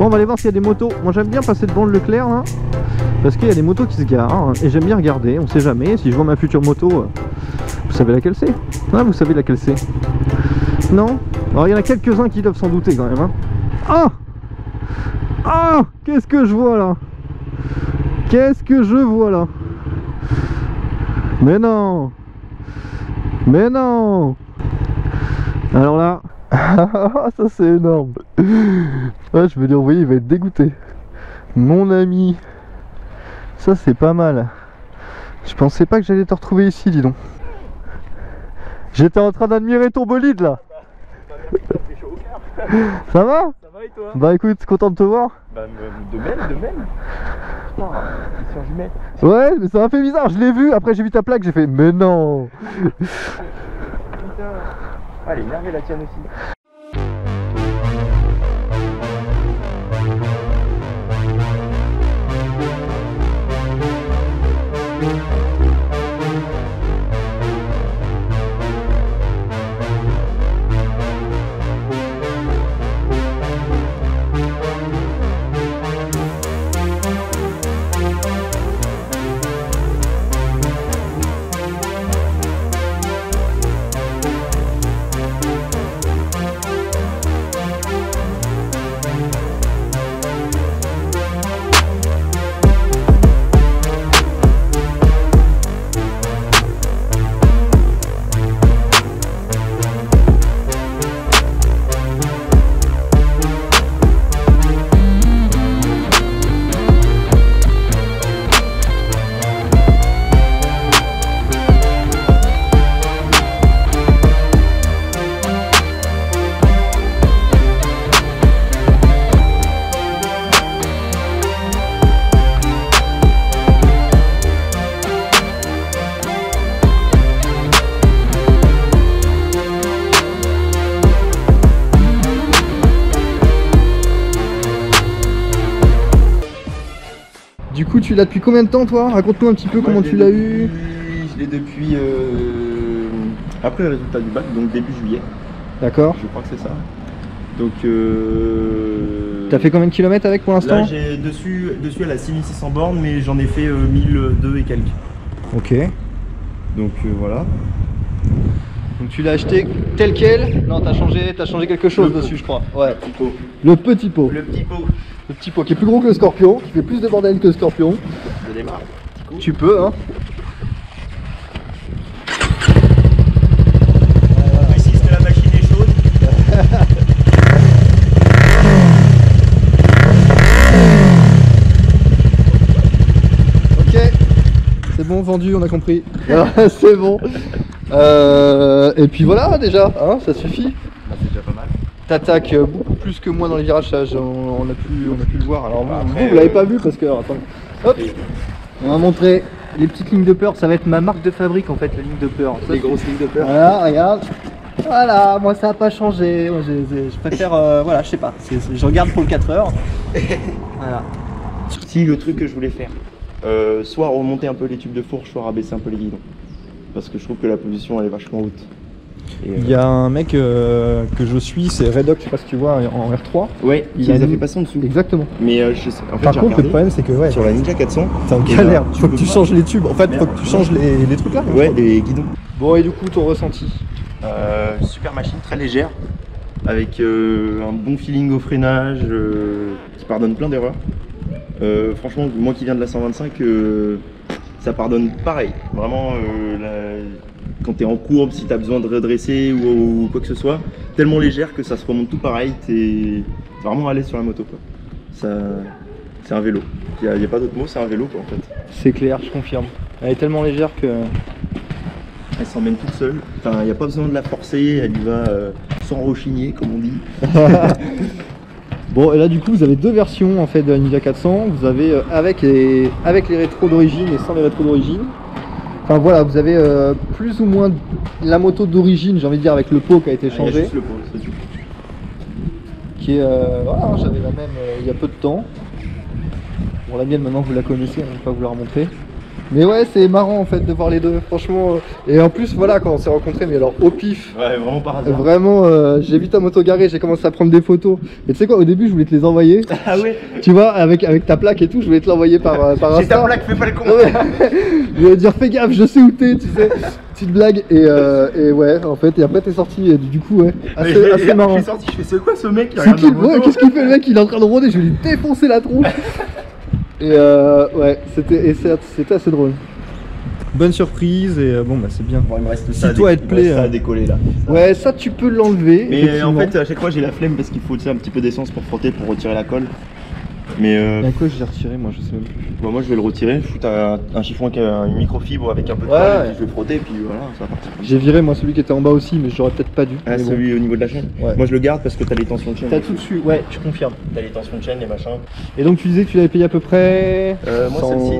Bon, on va aller voir s'il y a des motos. Moi, j'aime bien passer devant le Leclerc, là. Parce qu'il y a des motos qui se garent. hein, et j'aime bien regarder. On sait jamais. Si je vois ma future moto, euh, vous savez laquelle c'est? Ah, vous savez laquelle c'est? Non? Alors, il y en a quelques-uns qui doivent s'en douter quand même. Hein. Ah Ah Qu'est-ce que je vois là? Qu'est-ce que je vois là? Mais non Mais non Alors là, ça c'est énorme. Ouais, je vais lui envoyer, il va être dégoûté. Mon ami, ça c'est pas mal. Je pensais pas que j'allais te retrouver ici, dis donc. J'étais en train d'admirer ton bolide là. Ça va? Ça va et toi? Bah écoute, content de te voir. Bah de même, de même. Oh, jumelle. Ouais, mais ça m'a fait bizarre, je l'ai vu, après j'ai vu ta plaque, j'ai fait mais non. Est énervée la tienne aussi. Du coup, tu l'as depuis combien de temps toi? Raconte-nous un petit peu comment Moi, tu l'as eu. Je l'ai depuis euh, après le résultat du bac, donc début juillet, D'accord. je crois que c'est ça. Donc euh, T'as fait combien de kilomètres avec pour Là l'instant j'ai dessus, dessus elle a 6600 bornes mais j'en ai fait euh, 1002 et quelques. Ok. Donc euh, voilà. Donc tu l'as acheté tel quel Non, t'as changé, t'as changé quelque chose Le pot. dessus, je crois. Ouais. Petit pot. Le petit pot. Le petit pot. Le petit pot qui est plus gros que le scorpion, qui fait plus de bordel que le scorpion. Je démarre. Tu peux, hein. On précise que la machine est chaude. Ok. C'est bon, vendu, on a compris. C'est bon. Euh, et puis voilà, déjà, hein, ça suffit. Bah, c'est déjà pas mal. T'attaques euh, beaucoup plus que moi dans les virages, ça, on, on a pu, on a pu le voir. Alors vous, Après, vous, l'avez euh, pas vu parce que, alors. Hop, on va montrer les petites lignes de peur. Ça va être ma marque de fabrique en fait, les lignes de peur. Ça, Les grosses lignes de peur. Voilà, regarde. Voilà, moi ça a pas changé. Moi, je, préfère, euh, voilà, je sais pas. c'est- c'est- je regarde pour le 4 heures. voilà. Si le truc que je voulais faire, euh, soit remonter un peu les tubes de fourche, soit rabaisser un peu les guidons. Parce que je trouve que la position elle est vachement haute. Et, euh, Il y a un mec euh, que je suis, c'est Redoc, je sais pas si tu vois, en R3. Ouais, il a les a mis- fait passer en dessous. Exactement. Mais euh, je sais, en fait, Par contre, le problème, c'est que ouais, sur la Ninja 400, t'es en et galère. là, tu Faut que tu pas- changes les tubes. En fait, faut que tu changes les, les trucs là. ouais, les guidons. Bon, et du coup, ton ressenti? Euh, super machine, très légère, avec euh, un bon feeling au freinage, euh, qui pardonne plein d'erreurs. Euh, franchement, moi qui viens de la 125, euh, ça pardonne pareil. Vraiment, euh, la- quand tu es en courbe, si tu as besoin de redresser ou, ou quoi que ce soit, tellement légère que ça se remonte tout pareil, tu es vraiment à l'aise sur la moto. quoi. Ça, c'est un vélo. Il n'y a, pas d'autre mot, c'est un vélo quoi, en fait. C'est clair, je confirme. Elle est tellement légère que. Elle s'emmène toute seule. Enfin, il n'y a pas besoin de la forcer, elle y va euh, sans rechigner, comme on dit. Bon, et là, du coup, vous avez deux versions en fait de la Ninja 400. Vous avez euh, avec les avec les rétros d'origine et sans les rétros d'origine. Enfin voilà, vous avez euh, plus ou moins la moto d'origine, j'ai envie de dire, avec le pot qui a été Ah, il y a changé. juste le pot, c'est tout. qui est euh, voilà, j'avais la même euh, il y a peu de temps. Bon la mienne maintenant vous la connaissez, on va pas vous la remontrer. Mais ouais, c'est marrant en fait de voir les deux, franchement. euh. Et en plus, voilà, quand on s'est rencontrés, mais alors au pif. Ouais, vraiment par hasard. Vraiment, euh, j'ai vu ta moto garée, j'ai commencé à prendre des photos. Et tu sais quoi, au début, je voulais te les envoyer. Ah ouais Tu vois, avec, avec ta plaque et tout, je voulais te l'envoyer par, euh, par J'ai ta plaque, fais pas le con je voulais dire, fais gaffe, je sais où t'es, tu sais. Petite blague. Et, euh, et ouais, en fait, et après, t'es sorti, et du coup, ouais, assez, je- assez je marrant. suis sorti, je fais c'est quoi ce mec qui C'est qui ouais, Qu'est-ce qu'il fait le mec Il est en train de rôder, je vais lui défoncer la tronche. et euh, ouais, c'était c'était assez drôle. Bonne surprise et euh, bon bah c'est bien. Bon, il me reste Si ça à toi, dé- elle te il me reste plaît, ça euh. à décoller là. Ouais, ça tu peux l'enlever. Mais effectivement. en fait, à chaque fois, j'ai la flemme parce qu'il faut tu sais, un petit peu d'essence pour frotter, pour retirer la colle. Mais euh, a quoi que j'ai retiré moi, je sais même plus. bon, moi, je vais le retirer. Je fous un, un chiffon avec un- une microfibre avec un peu de Ouais, je vais frotter, et puis voilà, ça va partir. J'ai viré moi celui qui était en bas aussi, mais j'aurais peut-être pas dû. Ah, bon. celui au niveau de la chaîne Ouais. Moi, je le garde parce que t'as les tensions de chaîne. T'as tout dessus, ouais, je confirme. T'as les tensions de chaîne, les machins. Et donc tu disais que tu l'avais payé à peu près. Euh, moi, celle-ci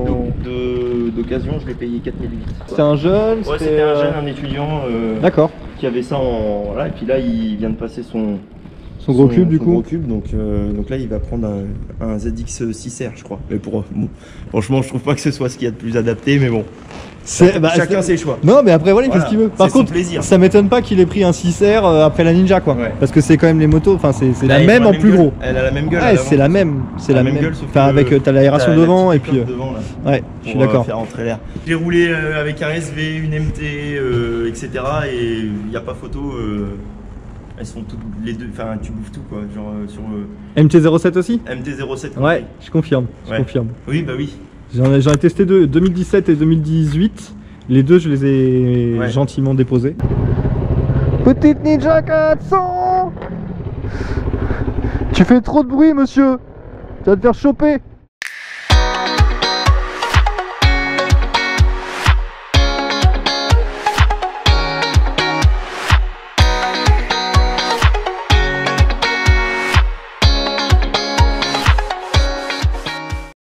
d'occasion, je l'ai payé 4008. C'était un jeune Ouais, c'était un jeune, un étudiant euh, D'accord. qui avait ça en. Voilà, et puis là, il vient de passer son. Son gros cube du son coup. gros cube, donc, euh, donc là, il va prendre un, un ZX6R, je crois. Mais pour. Bon, franchement, je trouve pas que ce soit ce qu'il y a de plus adapté, mais bon. Bah, Chacun ses choix. Non mais après voilà il fait ce qu'il veut. Par contre plaisir. ça m'étonne pas qu'il ait pris un 6R euh, après la Ninja quoi. Ouais. Parce que c'est quand même les motos, enfin c'est la même en plus gueule. gros. Elle a la même gueule. Ouais c'est la même, c'est la, même. gueule, Enfin avec euh, t'as l'aération devant et puis pick-up devant, là, ouais, je suis d'accord. faire entrer l'air. J'ai roulé avec un SV, une MT, euh, etc. Et il n'y a pas photo. euh, elles sont toutes les deux. Enfin, tu bouffes tout quoi. Genre euh, sur euh, MT07 aussi MT07. Ouais, je confirme, je Ouais. confirme. Oui, bah oui. J'en ai, j'en ai testé deux, 2017 et 2018. Les deux, je les ai Ouais. gentiment déposés. Petite Ninja 400 Tu fais trop de bruit, monsieur Tu vas te faire choper